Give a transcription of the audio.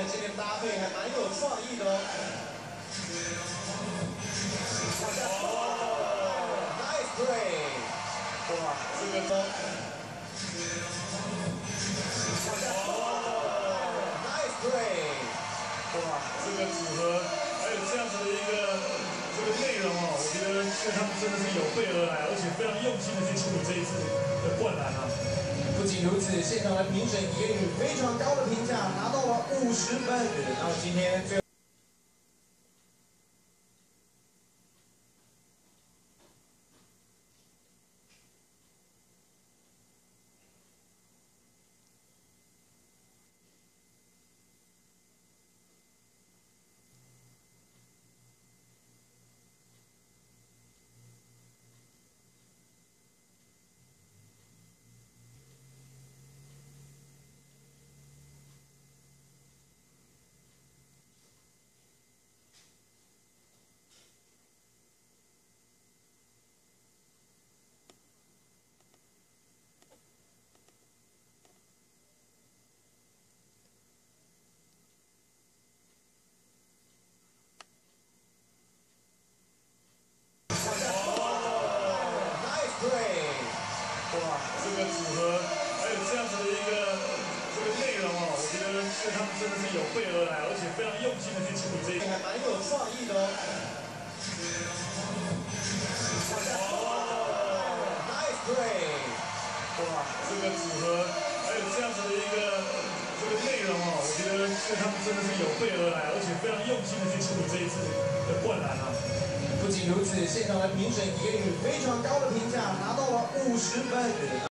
呢，今天搭配还蛮有创意的哦。Nice play！哇，这个都。Nice play！哇，这个组合还有这样子的一个这个内容哦，我觉得他们真的是有备而来，而且非常用心的去处理这一次的灌篮啊。不仅如此，现场的评审给予非常高的评价，拿到了五十分。然后今天最。这个组合还有这样子的一个这个内容哦，我觉得他们真的是有备而来，而且非常用心的去处理这一还蛮有创意的哦。Nice play！哇，这个组合还有这样子的一个这个内容哦，我觉得他们真的是有备而来，而且非常用心的去处理这一次的灌篮啊。不仅如此，现场的评审给予非常高的评价，拿到了五十分。